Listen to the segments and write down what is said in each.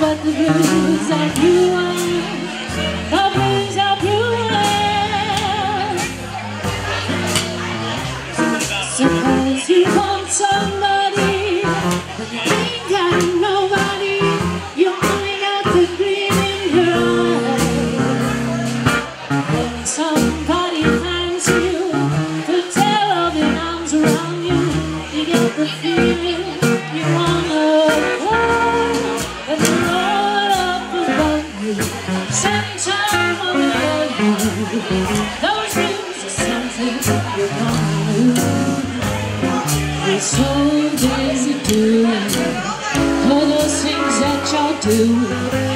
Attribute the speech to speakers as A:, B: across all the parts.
A: but the blues are blue. Center of night Those are something you're to lose All those things that y'all do.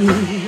A: you.